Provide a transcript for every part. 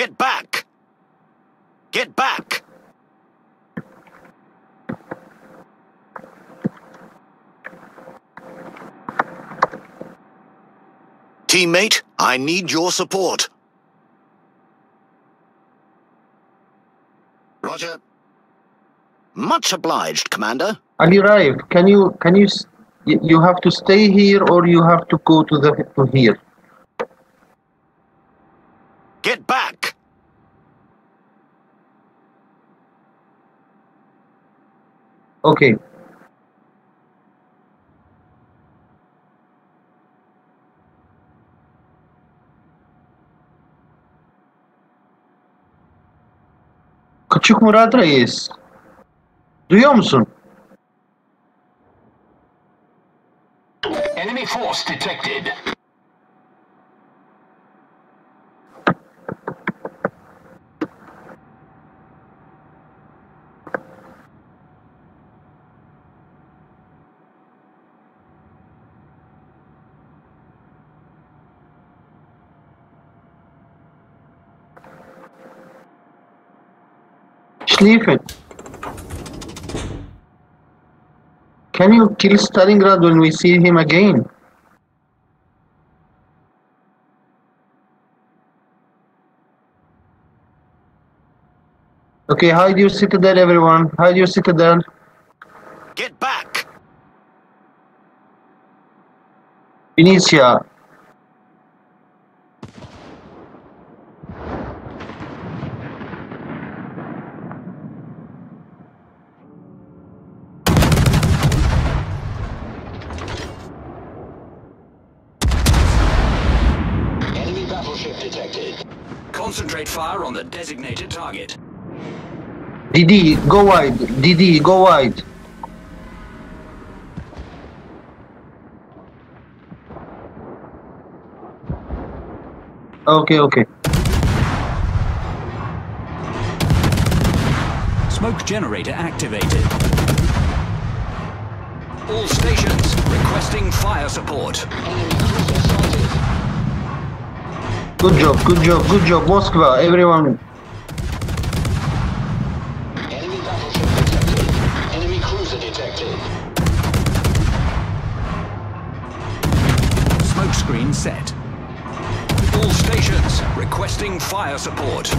Get back! Get back! Teammate, I need your support. Roger. Much obliged, Commander. Ali Raif, can you can you you have to stay here or you have to go to the to here? Get back! Okay. Küçük Murat Reis. Duyuyor musun? Enemy force detected. Schlieffen. Can you kill Stalingrad when we see him again? Okay, hide your citadel, everyone. Hide your citadel. Get back! Benicia. Enemy battleship detected. Concentrate fire on the designated target. DD, go wide. DD, go wide. Okay, okay. Smoke generator activated. All stations requesting fire support. Enemy cruiser sighted. Good job, good job, good job, Moskva, everyone. Enemy battleship detected. Enemy cruiser detected. Smoke screen set. All stations requesting fire support.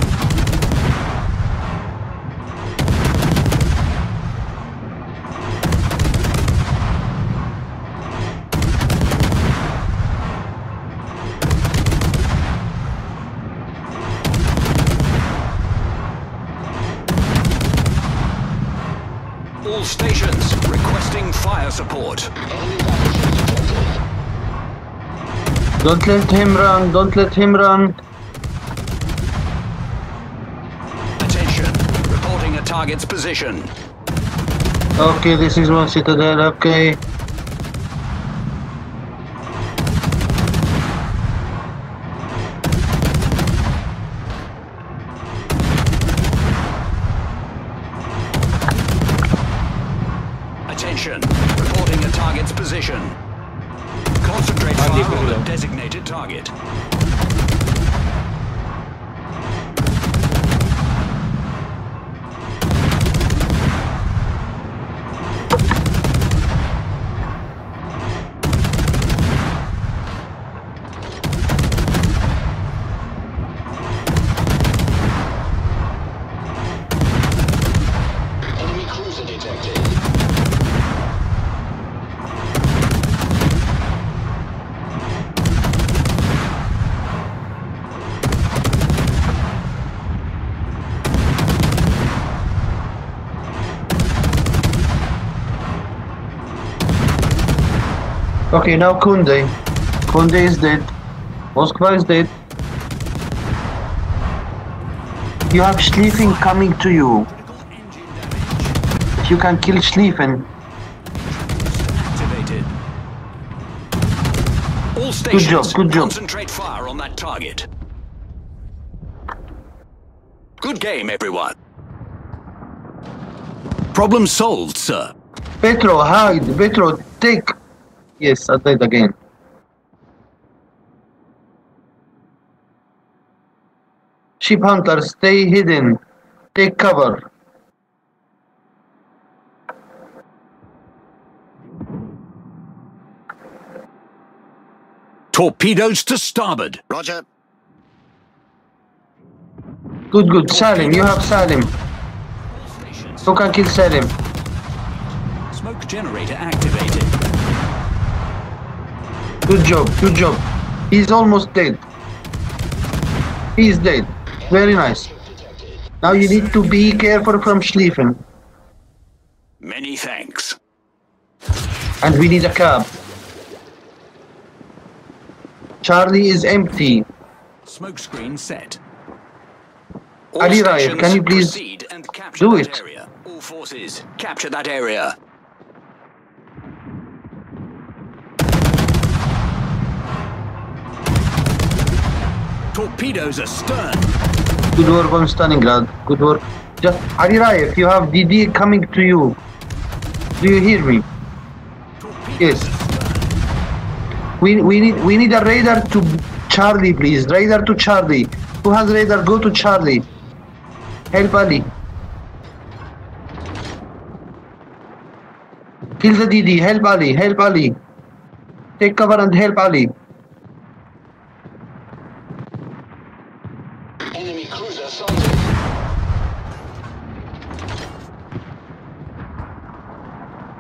All stations requesting fire support. Enemy battleship detected. Don't let him run, don't let him run. Attention. Reporting a target's position. Okay, this is one citadel, okay. Okay, now Kunde. Kunde is dead. Moskva is dead. You have Schlieffen coming to you. If you can kill Schlieffen, Activated. All stations job, good job. concentrate fire on that target. Good game, everyone. Problem solved, sir. Petro, hide. Petro, take. Yes, I did again. Sheep hunter, stay hidden. Take cover. Torpedoes to starboard. Roger. Good, good. Salim, you have Salim. Who can kill Salim? Smoke generator activated. Good job, good job. He's almost dead. He's dead. Very nice. Now you need to be careful from Schlieffen. Many thanks. And we need a cab. Charlie is empty. Smoke screen set. All Ali Raif, can you please proceed and capture do it? Area. All forces, capture that area. Torpedoes astern. Good work on Stalingrad. Good work. Just Ali Raif, you have DD coming to you. Do you hear me? Yes. We we need we need a radar to Charlie, please. Radar to Charlie. Who has radar? Go to Charlie. Help Ali. Kill the DD. Help Ali. Help Ali. Take cover and help Ali. Enemy cruiser sighted.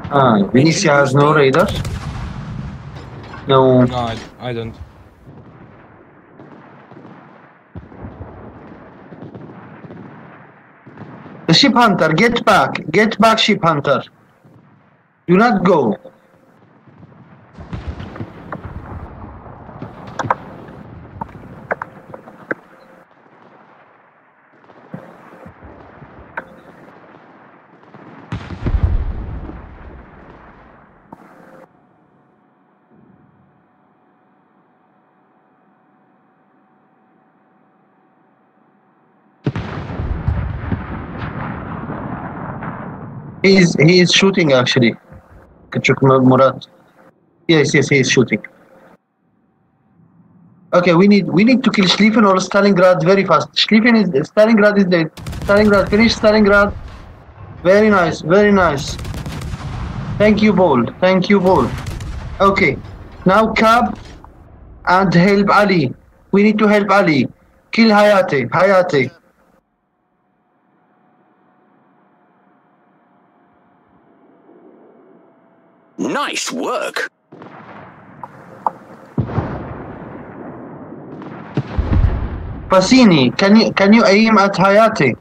Ah, Vinicia has no radar. No. No, I, I don't. The ship hunter, get back. Get back, ship hunter. Do not go. He is he is shooting actually. Küçük Murat. Yes, yes, he is shooting. Okay, we need we need to kill Schlieffen or Stalingrad very fast. Schlieffen is Stalingrad is dead. Stalingrad, finish Stalingrad. Very nice, very nice. Thank you, Bold. Thank you, Bold. Okay, now Cab and help Ali. We need to help Ali. Kill Hayate. Hayate. Nice work. Passini, can you can you aim at Hayate?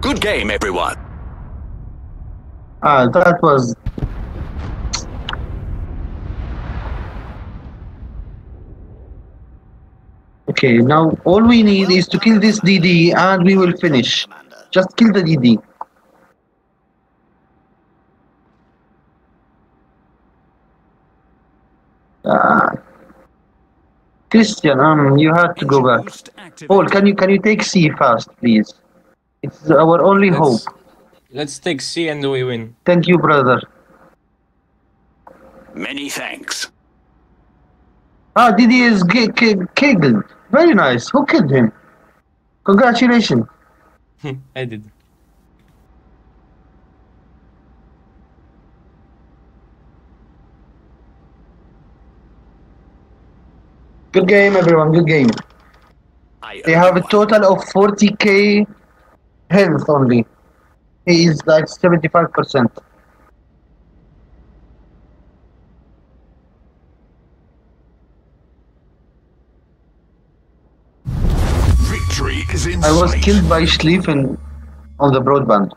Good game, everyone. Ah, that was. Okay, now all we need is to kill this DD and we will finish. Just kill the DD. Ah. Christian, um, you had to go back. boost activated. Paul, can you can you take C fast, please? It's our only hope. Let's, let's take C and we win. Thank you, brother. Many thanks. Ah, Didi is ki- ki- killed. Very nice. Who killed him? Congratulations. Hmm, I did. Good game, everyone. Good game. I They have a total of 40k health only. He is like 75%. Is in I was killed by Schlieffen on the broadband.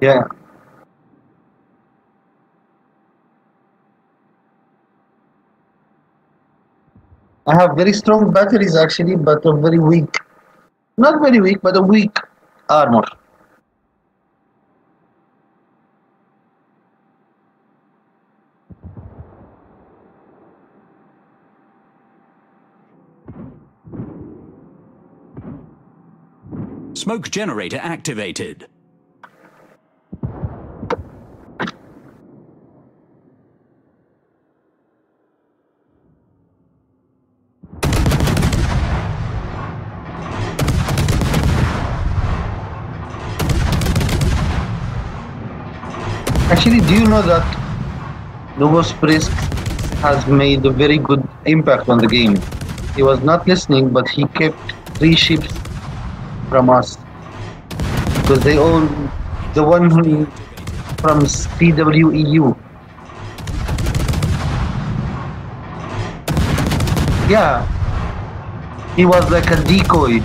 Yeah. I have very strong batteries actually, but a very weak. Not very weak, but a weak armor. Smoke generator activated. Actually, do you know that Novorossiysk has made a very good impact on the game? He was not listening, but he kept three ships from us. Because they all, the one from CWEU. Yeah. He was like a decoy.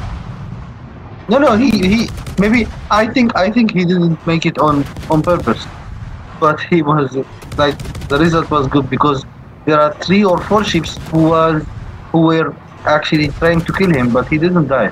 No, no, he, he, maybe, I think, I think he didn't make it on, on purpose but he was like the result was good because there are three or four ships who was who were actually trying to kill him, but he didn't die.